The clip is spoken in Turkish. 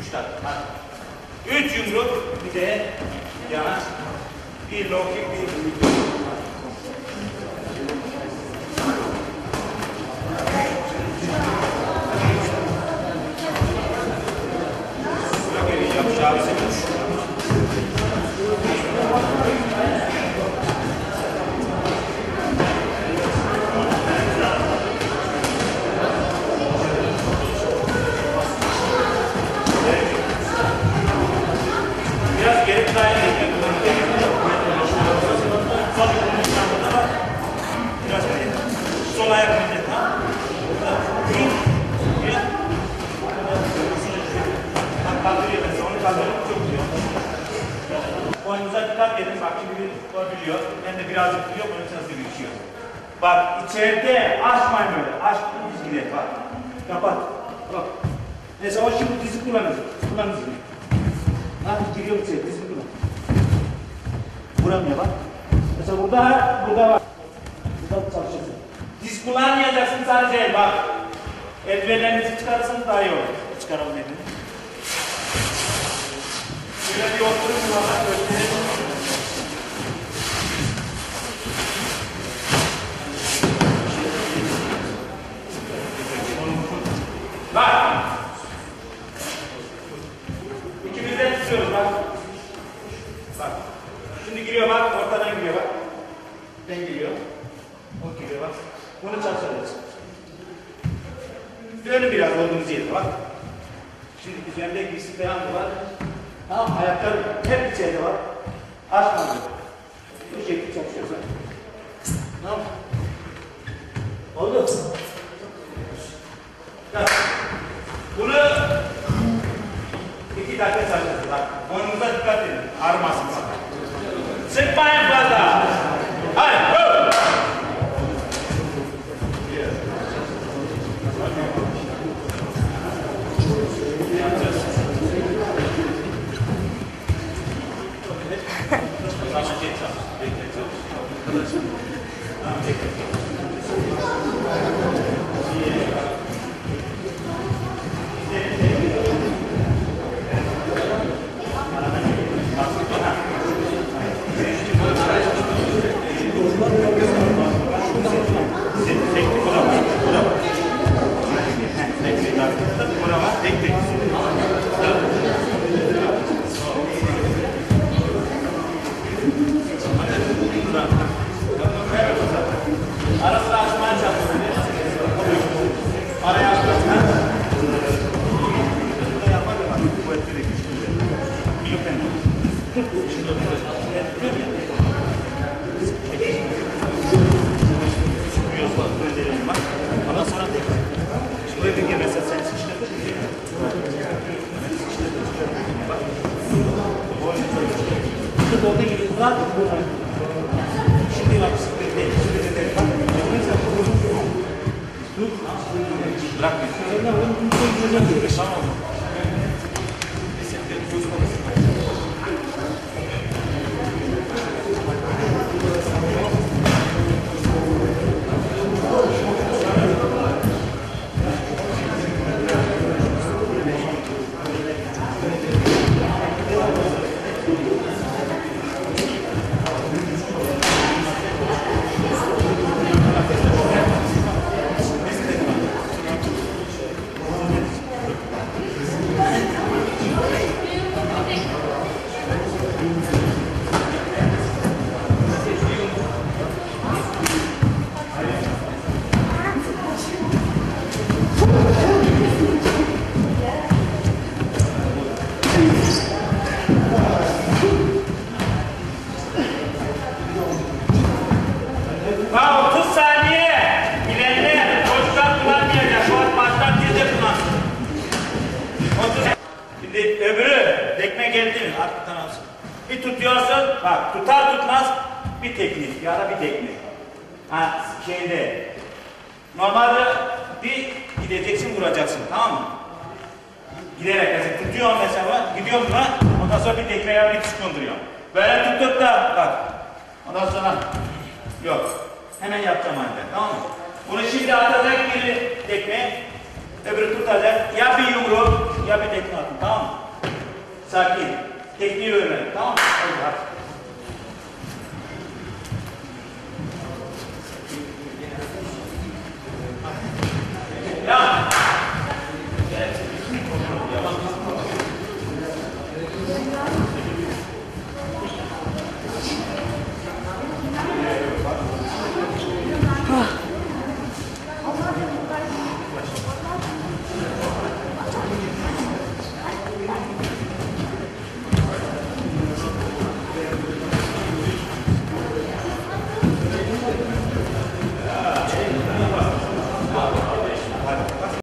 Üç dakika. Hadi. Üç yumruk bir de yana. Bir low kick, bir Geri yapacağı bir Biraz geri daire Sol Biraz geri. Sol ayak önce. Ha? Yürü. Yürü. Bak kaldırıyor mesela. Onu kaldırmak çok güzel. Boynunuza dikkat edin. Bak şimdi bir o biliyor. Ben de birazcık biliyor. Onun için hızlı geçiyor. Bak içeride açmayın böyle. Aç dizgileri bak. Kapat. Bak. Mesela o şimdi dizi kullanır. Kullan dizini. Ha giriyor içeri dizini kullan. Vuramıyor bak. Mesela burada burada bak. Burada çalışacaksın. Diz kullanmayacaksın sadece bak. Eldivenlerinizi çıkarırsanız daha iyi olur. Çıkaralım elini. Şöyle bir oturum var. Gösterelim. Bak. İkimiz de tutuyoruz bak. Bak. Şimdi giriyor bak. Ortadan giriyor bak. Ben giriyor. O giriyor bak. Bunu çalıştırıyoruz. Dönün biraz olduğunuz yerde bak. Şimdi üzerinde giysi da var. Tamam ayaklar hep içeride var. Açmadı. Bu şekilde çalışıyorsun. Tamam. Oldu. Ya, bunu iki dakika çalışacağız. Bak, boynunuza dikkat edin. Ağrımasın bak. Sıkmayın fazla. Thank you. Orada gibi bir. Artık tanımsın. Bir tutuyorsun. Bak tutar tutmaz bir teknik. Ya da bir tekme. Ha şeyde. Normalde bir gideceksin vuracaksın. Tamam mı? Giderek mesela tutuyorsun mesela. Gidiyorum buna. Ondan sonra bir tekme ya bir diş konduruyor. Böyle tutup da bak. Ondan sonra yok. Hemen yapacağım halde. Tamam mı? Bunu şimdi atacak biri tekme. Öbürü tutacak. Ya bir yumruk ya bir tekme atın. Tamam mı? Sakin. Öğren. Tamam mı? Hadi, hadi.